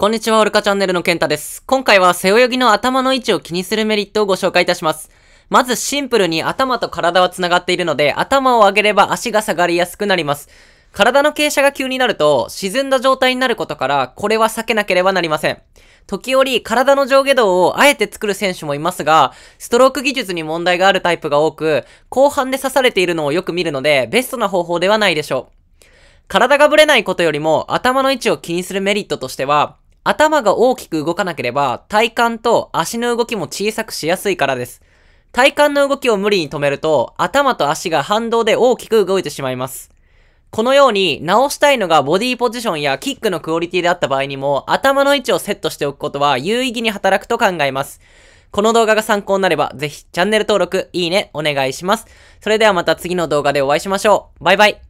こんにちは、オルカチャンネルのケンタです。今回は背泳ぎの頭の位置を気にするメリットをご紹介いたします。まずシンプルに頭と体は繋がっているので、頭を上げれば足が下がりやすくなります。体の傾斜が急になると、沈んだ状態になることから、これは避けなければなりません。時折、体の上下動をあえて作る選手もいますが、ストローク技術に問題があるタイプが多く、後半で刺されているのをよく見るので、ベストな方法ではないでしょう。体がぶれないことよりも、頭の位置を気にするメリットとしては、頭が大きく動かなければ、体幹と足の動きも小さくしやすいからです。体幹の動きを無理に止めると、頭と足が反動で大きく動いてしまいます。このように、直したいのがボディポジションやキックのクオリティであった場合にも、頭の位置をセットしておくことは有意義に働くと考えます。この動画が参考になれば、ぜひチャンネル登録、いいね、お願いします。それではまた次の動画でお会いしましょう。バイバイ。